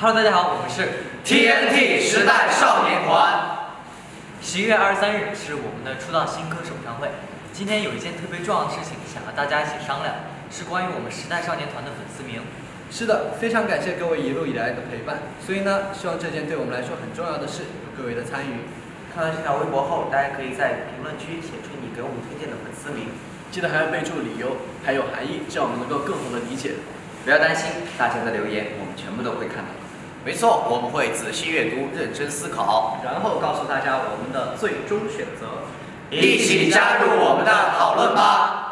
Hello，大家好，我们是 TNT 时代少年团。十一月二十三日是我们的出道新歌首唱会。今天有一件特别重要的事情，想和大家一起商量，是关于我们时代少年团的粉丝名。是的，非常感谢各位一路以来的陪伴。所以呢，希望这件对我们来说很重要的事有各位的参与。看完这条微博后，大家可以在评论区写出你给我们推荐的粉丝名，记得还要备注理由，还有含义，这样我们能够更好的理解。不要担心，大家的留言我们全部都会看到。没错，我们会仔细阅读，认真思考，然后告诉大家我们的最终选择。一起加入我们的讨论吧。